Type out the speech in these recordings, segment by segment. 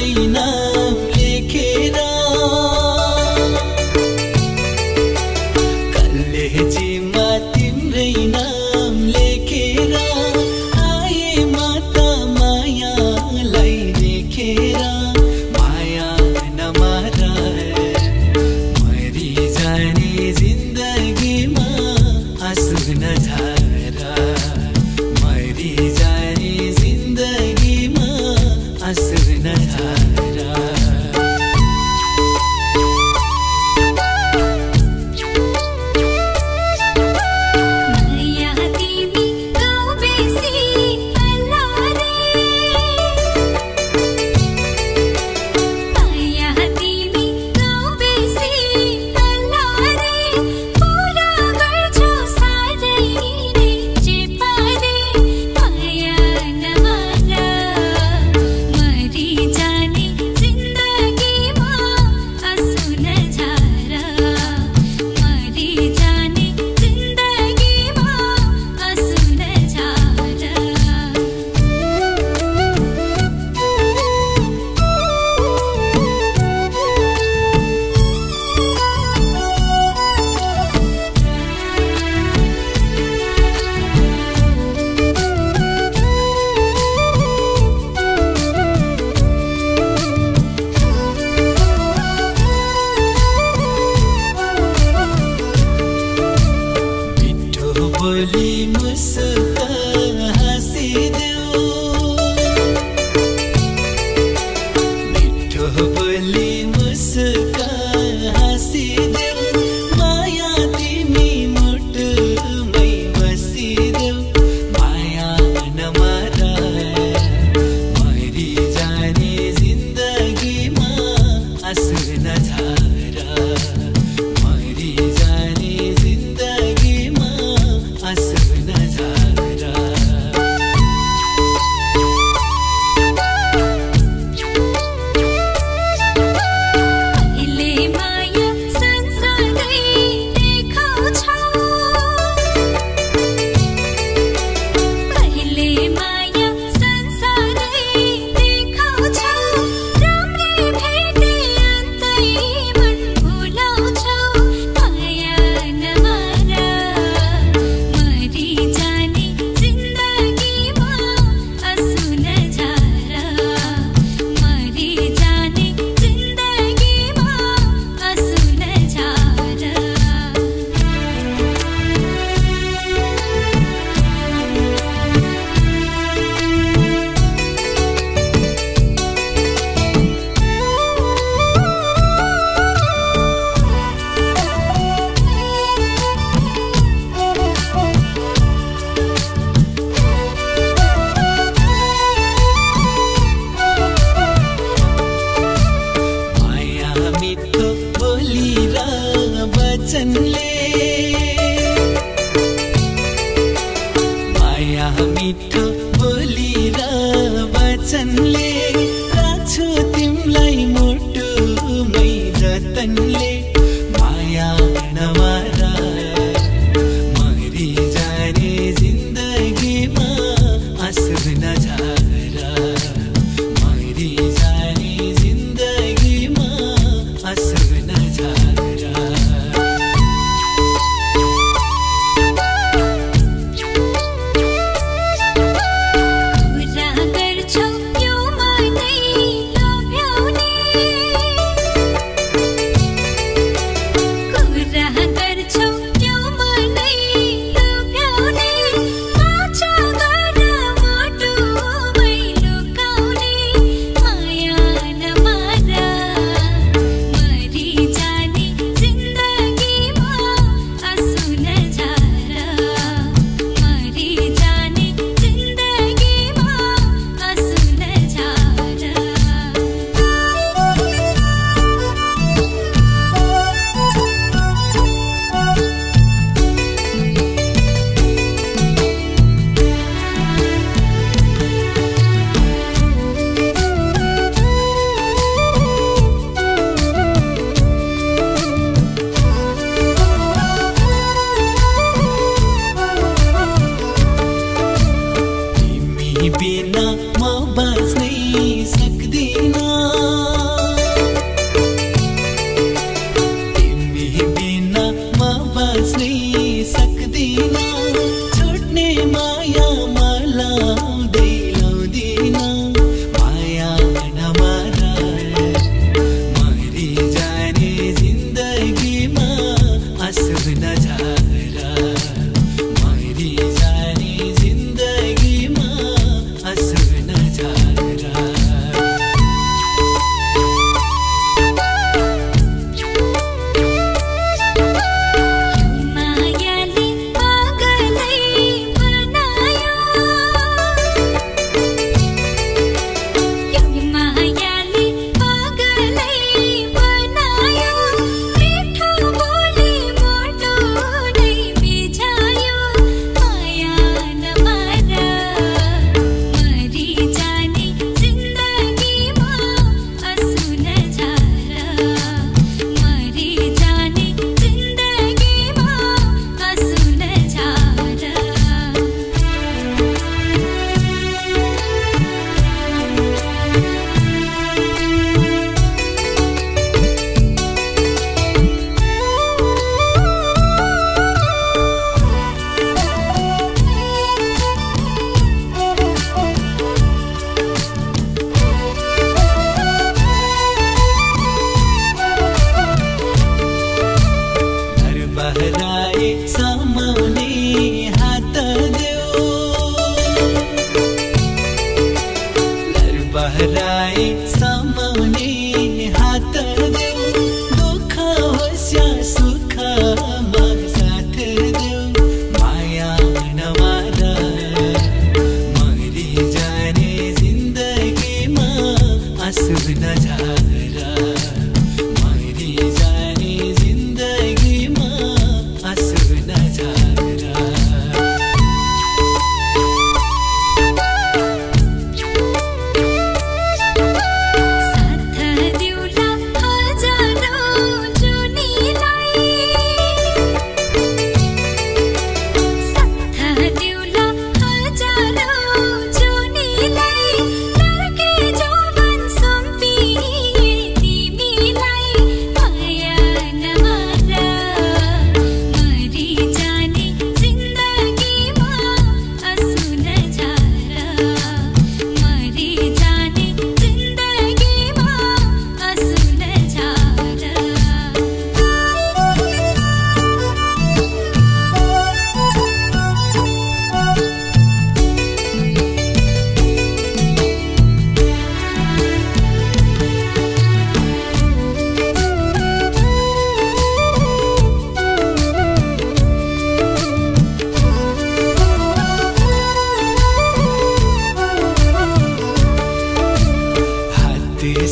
最难 in that time. माया मिठो बोली र वचनले राख्छु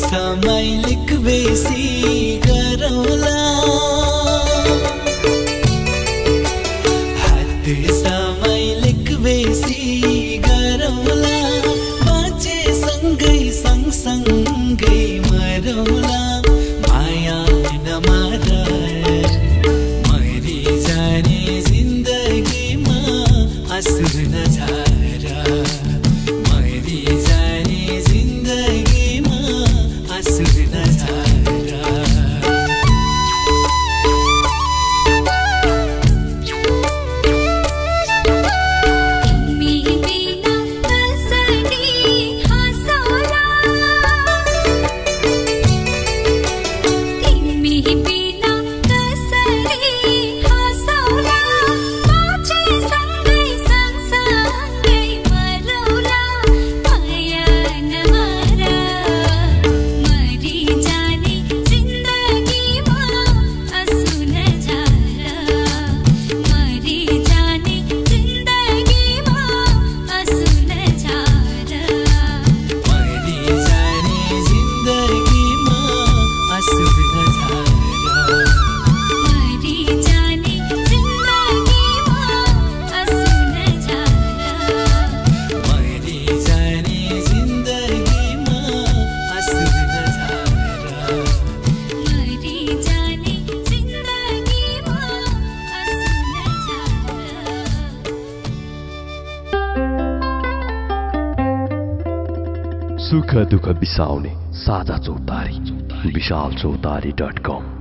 ته مې لیک وېسي सुख दुःख बिसाउने साझा चौतारी विशाल चौतारी डट कम।